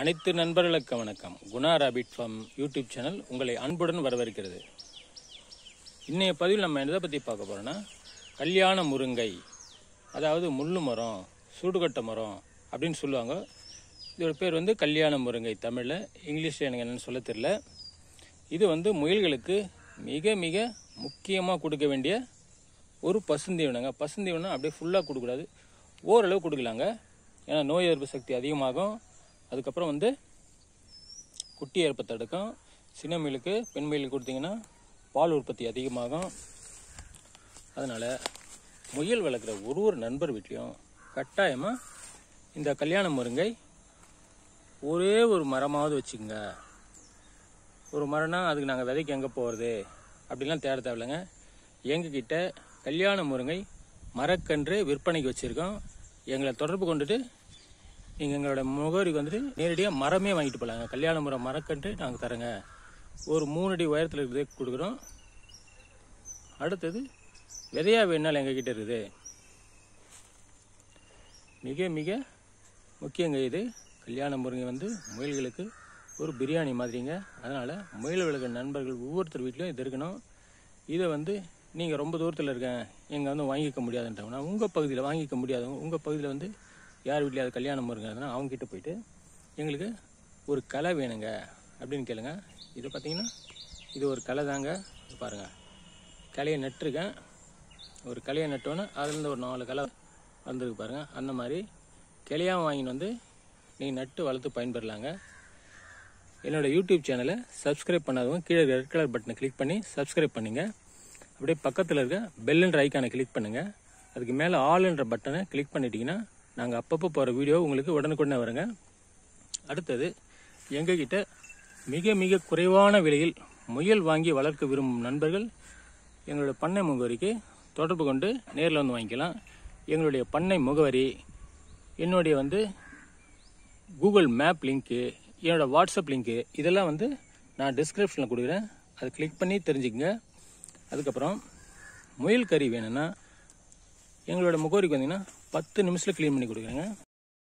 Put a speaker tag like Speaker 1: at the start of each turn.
Speaker 1: அனைத்து நண்பர்களுக்கு வணக்கம். Guna rabbit farm YouTube channel உங்களை அன்புடன் வரவேற்கிறது. இன்றைய பதிவில் நம்ம எதை பற்றி பார்க்க போகிறோன்னா கல்யாண முருங்கை அதாவது முள்ளு மரம் சூடுகட்ட மரம் அப்படின்னு சொல்லுவாங்க. இதோட பேர் வந்து கல்யாண முருங்கை தமிழில். இங்கிலீஷில் எனக்கு என்னென்னு சொல்ல தெரில இது வந்து முயல்களுக்கு மிக மிக முக்கியமாக கொடுக்க வேண்டிய ஒரு பசுந்தீவனங்க. பசுந்தீவனம் அப்படியே ஃபுல்லாக கொடுக்கக்கூடாது. ஓரளவு கொடுக்கலாங்க. ஏன்னா நோய் எதிர்ப்பு சக்தி அதிகமாகும். அதுக்கப்புறம் வந்து குட்டி ஏற்ப தடுக்கும் சின்ன மயிலுக்கு பெண் மயிலுக்கு கொடுத்தீங்கன்னா பால் உற்பத்தி அதிகமாகும். அதனால் முயல் வளர்க்குற ஒரு ஒரு நண்பர் வீட்லேயும் கட்டாயமாக இந்த கல்யாண முருங்கை ஒரே ஒரு மரமாவது வச்சுக்கோங்க. ஒரு மரம்னா அதுக்கு நாங்கள் விதைக்கு எங்கே போகிறது அப்படிலாம் தேட தேவையில்லைங்க. எங்ககிட்ட கல்யாண முருங்கை மரக்கன்று விற்பனைக்கு வச்சுருக்கோம். எங்களை தொடர்பு கொண்டுட்டு நீங்கள் எங்களோட முகவரிக்கு வந்துட்டு நேரடியாக மரமே வாங்கிட்டு போகலாங்க கல்யாண முறை மரக்கன்று நாங்கள் தரேங்க. ஒரு மூணு அடி உயரத்தில் இருக்கிறதே கொடுக்குறோம். அடுத்தது விதையாக வேணாலும் எங்ககிட்ட இருக்குது. மிக மிக முக்கியங்க இது. கல்யாண முருங்கை வந்து முயல்களுக்கு ஒரு பிரியாணி மாதிரிங்க. அதனால் முயல் நண்பர்கள் ஒவ்வொருத்தர் வீட்லையும் இது இருக்கணும். இதை வந்து நீங்கள் ரொம்ப தூரத்தில் இருக்கேன். எங்கே வந்து வாங்கிக்க முடியாதுன்றவங்கன்னா உங்கள் பகுதியில் வாங்கிக்க முடியாதவங்க உங்கள் பகுதியில் வந்து யார் வீட்லையாவது கல்யாணம் இருக்காதுன்னா அவங்ககிட்ட போயிட்டு எங்களுக்கு ஒரு களை வேணுங்க அப்படின்னு கேளுங்க. இது பார்த்தீங்கன்னா இது ஒரு களை தாங்க. பாருங்கள் பாருங்க. நட்டுருக்கேன். ஒரு கலையை நட்டோன்னே அதுலேருந்து ஒரு நாலு களை வந்திருக்கு பாருங்கள் அந்த மாதிரி கிளையாக வாங்கின்னு வந்து நீங்கள் நட்டு வளர்த்து பயன்பெறலாங்க. என்னோடய யூடியூப் சேனலை சப்ஸ்கிரைப் பண்ணாதவங்க கீழே ரெட் கலர் பட்டனை கிளிக் பண்ணி சப்ஸ்கிரைப் பண்ணுங்கள் அப்படியே பக்கத்தில் இருக்க பெல்லுன்ற ஐக்கானை கிளிக் பண்ணுங்கள் அதுக்கு மேலே ஆளுன்ற பட்டனை கிளிக் பண்ணிட்டீங்கன்னா நாங்கள் அப்பப்போ போகிற வீடியோ உங்களுக்கு உடனுக்குடனே வருங்க. அடுத்தது எங்ககிட்ட மிக மிக குறைவான விலையில் முயல் வாங்கி வளர்க்க விரும்பும் நண்பர்கள் எங்களோட பண்ணை முகவரிக்கு தொடர்பு கொண்டு நேரில் வந்து வாங்கிக்கலாம். எங்களுடைய பண்ணை முகவரி என்னுடைய வந்து கூகுள் மேப் லிங்க்கு என்னோடய வாட்ஸ்அப் லிங்க்கு இதெல்லாம் வந்து நான் டிஸ்கிரிப்ஷனில் கொடுக்குறேன். அதை கிளிக் பண்ணி தெரிஞ்சுக்கங்க. அதுக்கப்புறம் முயல் கறி வேணும்னா எங்களோட முகவரிக்கு வந்தீங்கன்னா பத்து நிமிஷத்தில் க்ளீன் பண்ணி கொடுக்குறேங்க.